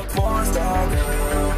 a porn star.